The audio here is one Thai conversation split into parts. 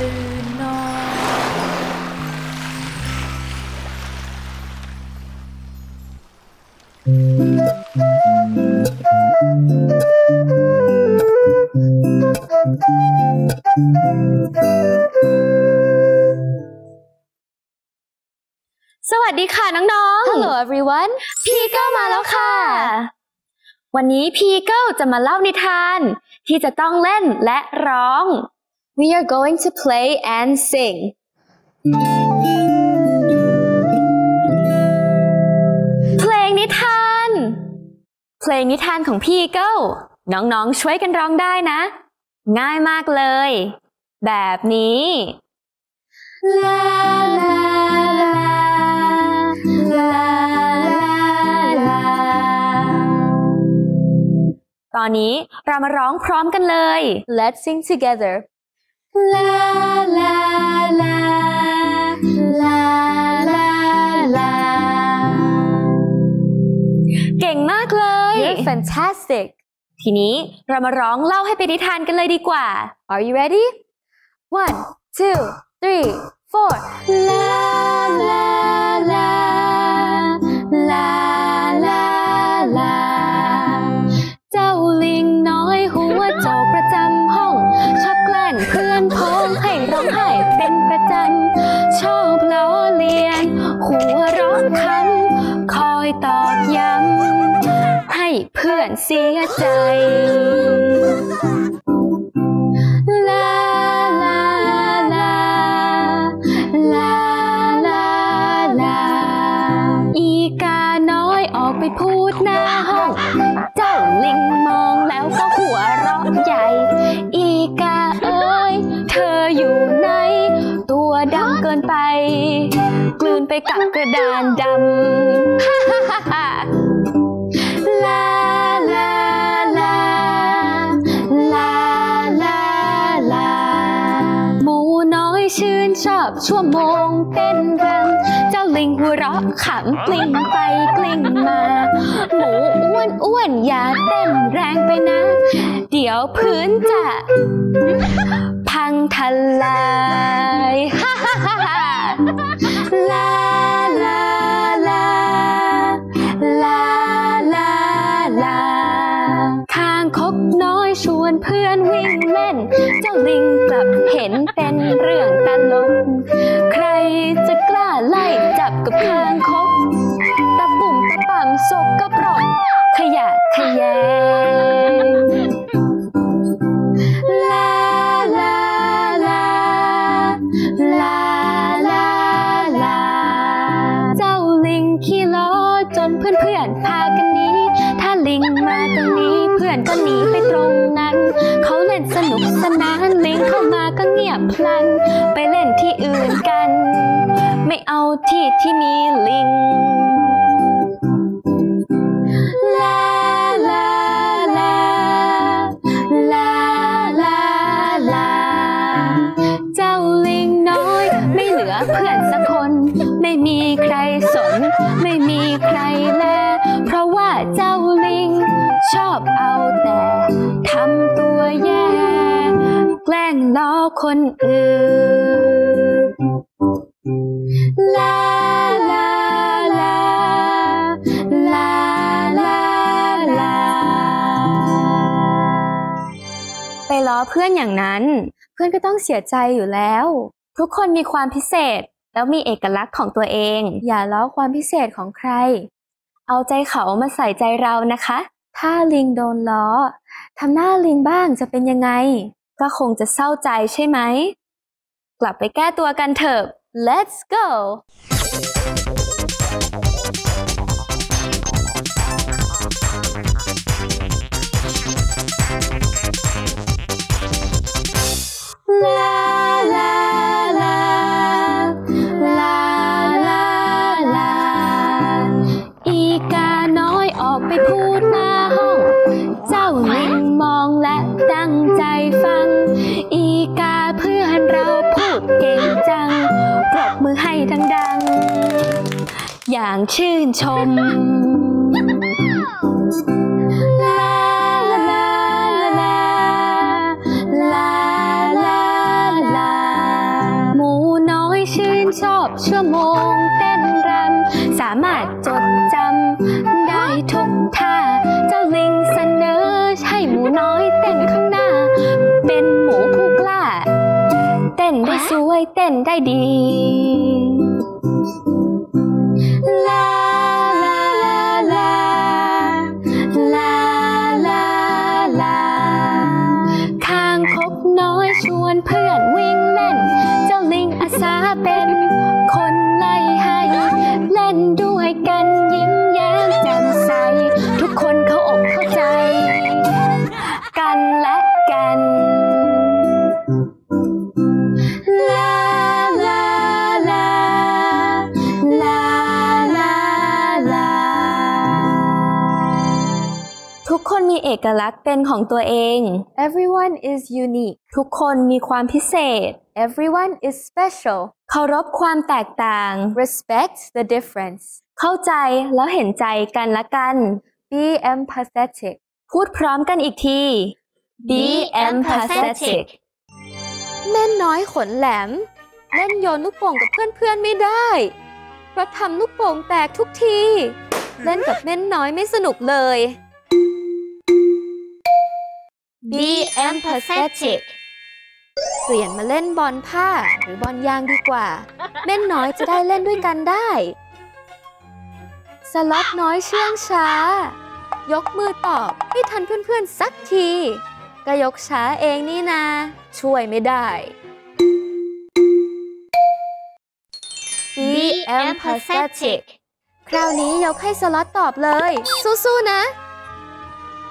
ตื่นนอนสวัสดีค่ะน้องๆ Hello everyone พีเก้ามาแล้วค่ะ วันนี้พีเก้าจะมาเล่านิทาน ที่จะต้องเล่นและร้อง We are going to play and sing เพลงนิทาน เพลงนิทานของพี่เก้าน้องๆ ช่วยกันร้องได้นะ ง่ายมากเลย แบบนี้ลาลาลาลาลาตอนนี้เรามาร้องพร้อมกันเลย Let's sing together เก่งมากเลย You're fantastic ทีนี้เรามาร้องเล่าให้เป็นนิทานกันเลยดีกว่า Are you ready? One, two, three, four. La la la ตอกย้ำ ให้เพื่อนเสียใจ ลา ลา ลา ลา ลา ลา อีกาน้อยออกไปพูดหน้าห้อง เจ้าลิงมองแล้วก็หัวเราะใหญ่ อีกาเอ้ย เธออยู่ไหน ตัวดำเกินไป กลืนไปกับกระดานดำฮ่าฮ่าฮ่าฮ่าลาลาลาลาลาลาหมูน้อยชื่นชอบชั่วโมงเต้นรำเจ้าลิงหัวเราะขำกลิ้งไปกลิ้งมา หมูอ้วนอ้วนอย่าเต้นแรงไปนะ เดี๋ยวพื้นจะพังทลายฮ่าฮ่าฮ่าฮ่า ลาลาลาลาลาลาทางคกน้อยชวนเพื่อนวิ่งเล่น เจ้าลิงกลับเห็นเป็นเรื่องตลกใครจะกล้าไล่จับกับคางคก ที่ที่มีลิงลาลาลาลาลาลา เจ้าลิงน้อย ไม่เหลือเพื่อนสักคน ไม่มีใครสน ไม่มีใครแล เพราะว่าเจ้าลิง ชอบเอาแต่ทำตัวแย่ แกล้งล้อคนอื่น ไปล้อเพื่อนอย่างนั้น เพื่อนก็ต้องเสียใจอยู่แล้ว ทุกคนมีความพิเศษแล้วมีเอกลักษณ์ของตัวเอง อย่าล้อความพิเศษของใคร เอาใจเขามาใส่ใจเรานะคะ ถ้าลิงโดนล้อทำหน้าลิงบ้างจะเป็นยังไง ก็คงจะเศร้าใจใช่ไหม กลับไปแก้ตัวกันเถอะ let's go. ล อย่างชื่นชมลาลาลาลาลาลาหมูน้อยชื่นชอบชั่วโมงเต้นรำสามารถจดจำได้ทุกท่า เจ้าลิงเสนอให้หมูน้อยเต้นข้างหน้า เป็นหมูผู้กล้า เต้นได้สวยเต้นได้ดี love. ทุกคนมีเอกลักษณ์เป็นของตัวเอง Everyone is unique ทุกคนมีความพิเศษ Everyone is special เคารพความแตกต่าง Respect the difference เข้าใจแล้วเห็นใจกันและกัน Be empathetic พูดพร้อมกันอีกที Be empathetic แม่นน้อยขนแหลม เล่นโยนลูกโป่งกับเพื่อนๆไม่ได้ เพราะทำลูกโป่งแตกทุกที เล่นกับแม่นน้อยไม่สนุกเลย Be empathetic เปลี่ยนมาเล่นบอลผ้าหรือบอลยางดีกว่าแม่นน้อยจะได้เล่นด้วยกันได้ สล็อตน้อยเชื่องช้า ยกมือตอบไม่ทันเพื่อนๆสักทีก็ยกช้าเองนี่นา ช่วยไม่ได้ Be empathetic คราวนี้ยกให้สล็อตตอบเลย สู้ๆนะ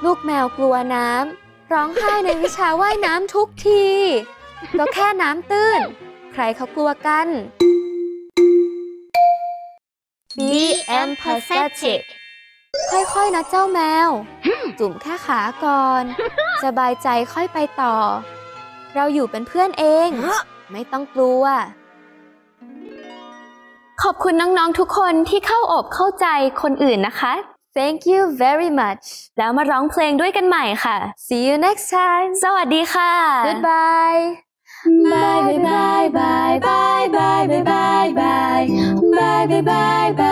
ลูกแมวกลัวน้ำ ร้องไห้ในวิชาว่ายน้ำทุกที ก็แค่น้ำตื้น ใครเขากลัวกัน Be empathetic ค่อยๆนะเจ้าแมว จุ่มแค่ขาก่อน สบายใจค่อยไปต่อ เราอยู่เป็นเพื่อนเอง ไม่ต้องกลัว ขอบคุณน้องๆทุกคนที่เข้าอกเข้าใจคนอื่นนะคะ Thank you very much แล้วมาร้องเพลงด้วยกันใหม่ค่ะ See you next time สวัสดีค่ะ Goodbye Bye bye bye bye bye bye bye bye bye bye bye bye bye bye bye bye bye bye